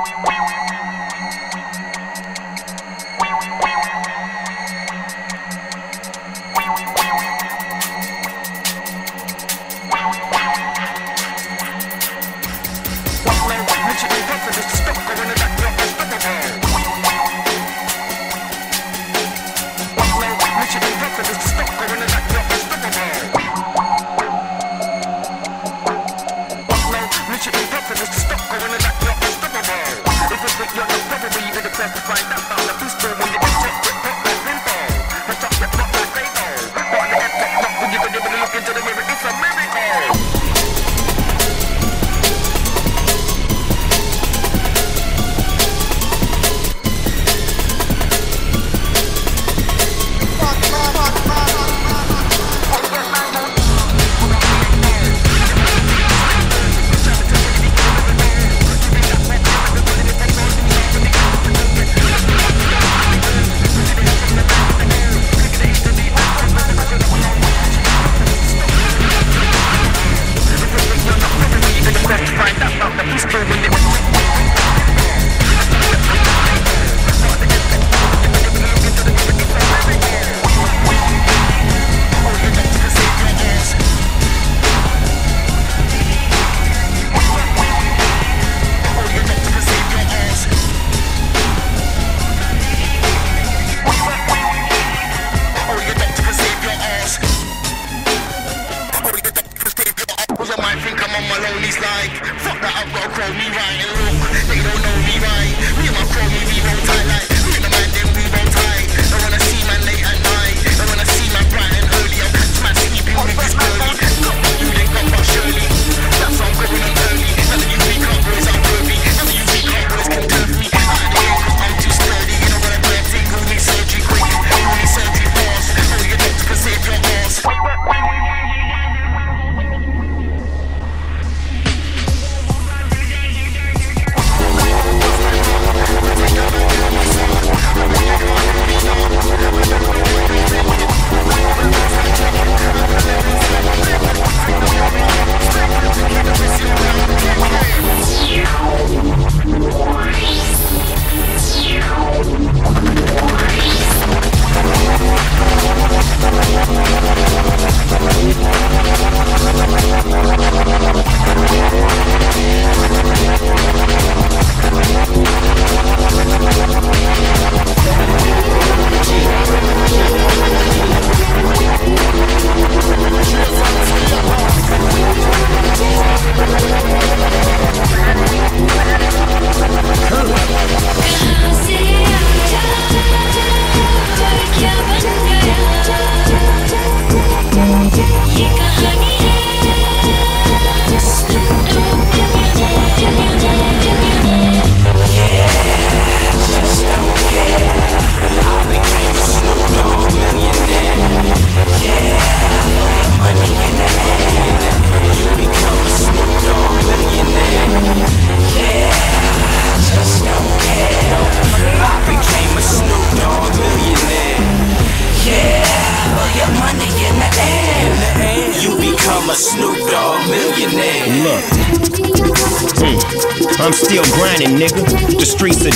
Música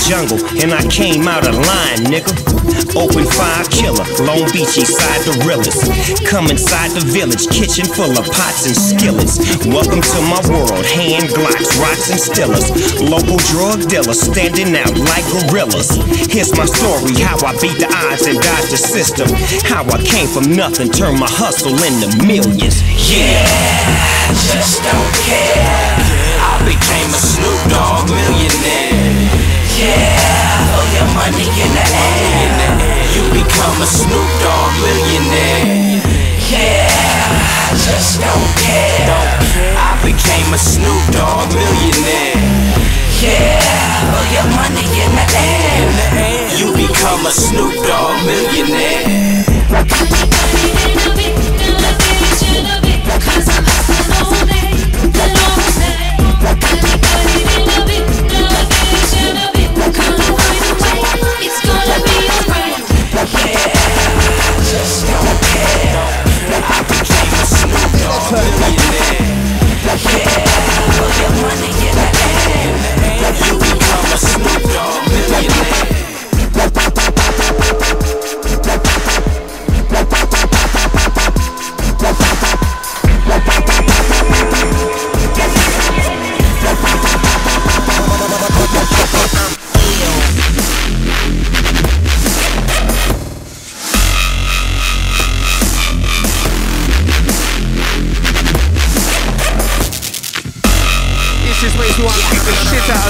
jungle, and I came out of line, nigga. Open fire killer, Long Beach, side the realest. Come inside the village, kitchen full of pots and skillets. Welcome to my world, hand glocks, rocks and stillers. Local drug dealers standing out like gorillas. Here's my story, how I beat the odds and dodged the system. How I came from nothing, turned my hustle into millions. Yeah, just don't care. Became a Snoop Dogg millionaire. Yeah, throw your money in the air. You become a Snoop Dogg millionaire. Yeah, I just don't care. I became a Snoop Dogg millionaire. Yeah, throw your money in the air. You become a Snoop Dogg millionaire.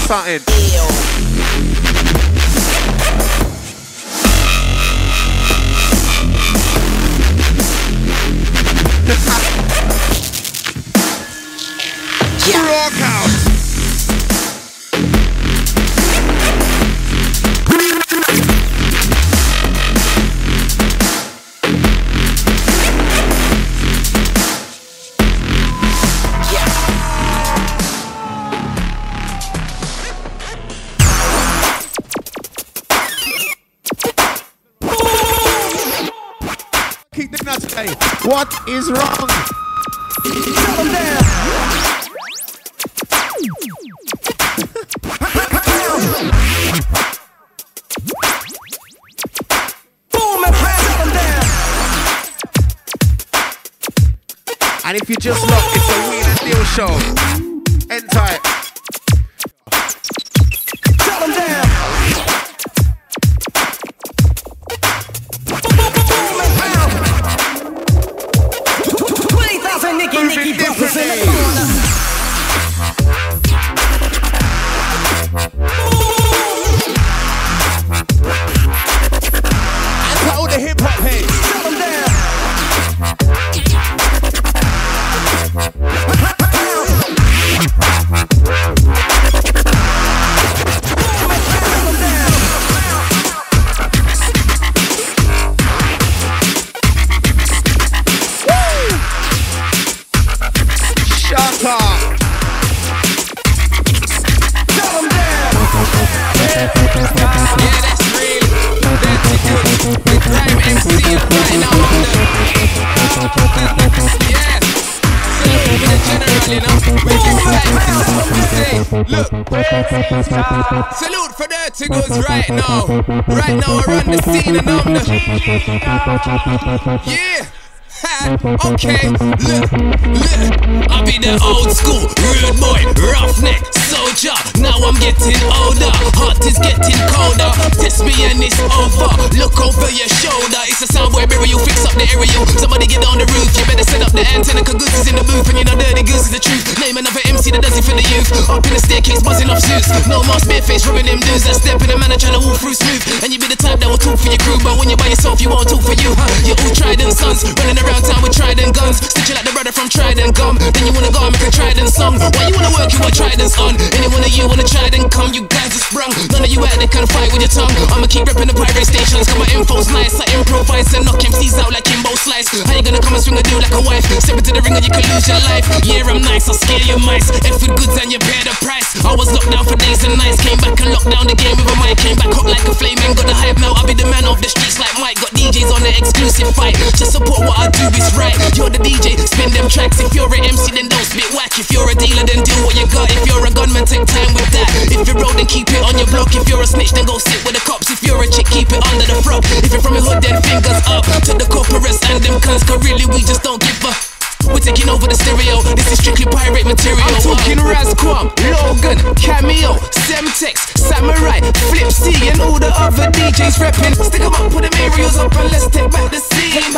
Shit out of something. Rock out. What is wrong? And if you just look, it's a Wheel and Deal show. End tight. Look. Salute for Durrty Goodz right now. Right now, we're on the scene and on the. Yeah. Okay, look, look. I be the old school, rude boy, roughneck, soldier. Now I'm getting older, heart is getting colder. Test me and it's over. Look over your shoulder. It's a sound you fix up the aerial. Somebody get on the roof, you better set up the antenna. Cause Goodz is in the booth, and you know Durrty Goodz is the truth. Name another MC that does it for the youth. Up in the staircase, buzzing off suits. No more spare face, rubbing them dudes that step in the manner trying to walk through smooth. And you be the type that will talk for your crew, but when you're by yourself, you won't talk for you. You're all trident sons, running around town with trident guns. Stitching like the brother from Trident Gum. Then you wanna go and make a trident song. Why you wanna work, you want tridents on? Any one of you wanna trident come, you guys are sprung. None of you out there can fight with your tongue. I'ma keep repping the pirate stations, cause my info's nice. I improvise and knock MCs out like Kimbo Slice. How you gonna come and swing a dude like a wife? Step into the ring and you can lose your life. Yeah, I'm nice, I'll scare your mice. F with Goodz and you pay the price. I was locked down for days and nights. Came back and locked down the game with a mic. Came back hot like a flame and got the hype. Now I'll be the man of the streets like Mike. Got DJs on the exclusive fight. Just support what I do is right. You're the DJ, spin them tracks. If you're an MC, then don't spit whack. If you're a dealer, then do what you got. If you're a gunman, take time with that. If you're road, then keep it on your block. If you're a snitch, then go sit with the cops. If you're a chick, keep it under the frock. If you're from a hood, then fingers up really, we just don't give a. We're taking over the stereo. This is strictly pirate material. I'm talking Razquam, Logan, Cameo, Semtex, Samurai, Flip C, and all the other DJs repping. Stick 'em up, put them aerials up, and let's take back the scene. Take back the scene.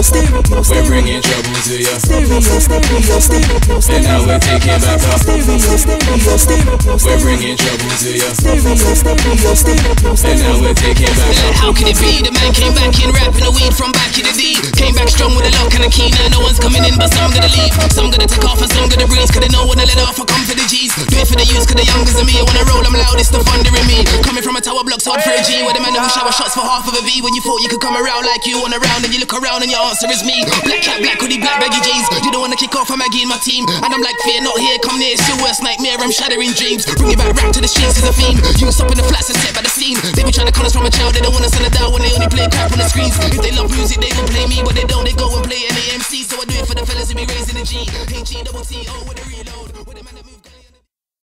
Stereo, stereo, stereo. We're bringing trouble to you. Stereo, stereo, stereo, stereo. And now we're taking back up. Stereo, stereo, stereo, We're bringing trouble to you. Stereo, stereo, stereo, And now we're taking back up. How can it be? The man came back in rapping the weed from back in the D. Came back strong with a lock and a key. Now no one's coming in, but some gonna leave. Some gonna take off and some gonna breeze. Cause they know when I let off, I come for the G's. Do it for the youth, cause the youngers than me. I roll, I'm loud, it's the thunder in me. Coming from a tower block, hard for a G. Where the man who shower shots for half of a V. When you thought you could come around like you on around, and you look around and your answer is me. Black cat, black hoodie, black baggy G's. You don't wanna kick off a Maggie in my team. And I'm like, fear not here, come near. It's your worst nightmare, I'm shattering dreams. Bring it back, rap to the streets is a theme. You up in the flats and set by the scene. They be trying to call us from a child, they don't wanna send it down when they only play crap on the screens. If they love music, they will play me, but they don't, they go and play any MC. So I do it for the fellas who be raising the G. H E double T O with.